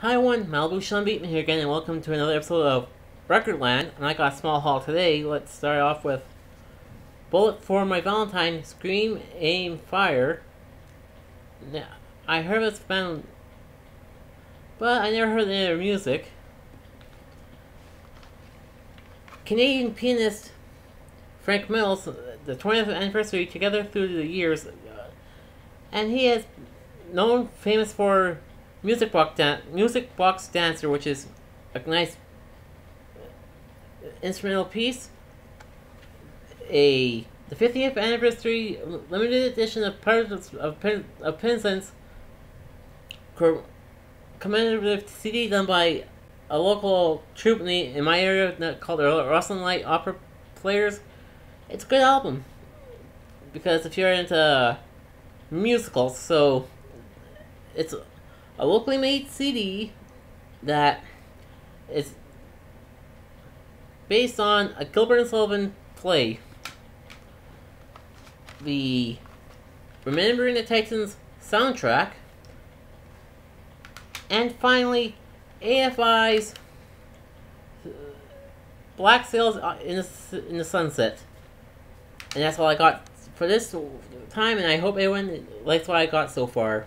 Hi everyone, Malibu Sean Bateman here again, and welcome to another episode of Recordland. And I got a small haul today. Let's start off with Bullet for My Valentine, Scream, Aim, Fire. Now, I heard it's been, but I never heard any of their music. Canadian pianist Frank Mills, the 20th anniversary together through the years, uh, and he is known famous for music box dan- music box dancer, which is a nice uh, instrumental piece. A the 50th anniversary limited edition of part of of, Pen, of Penzance commemorative CD done by a local troupe in, in my area called the Rosslyn Light Opera Players. It's a good album because if you're into musicals, so it's a locally made CD that is based on a Gilbert and Sullivan play. The Remembering the Titans soundtrack. And finally, AFI's uh, Black Sails uh, in the, in the Sunset. And that's all I got for this time, and I hope everyone likes what I got so far.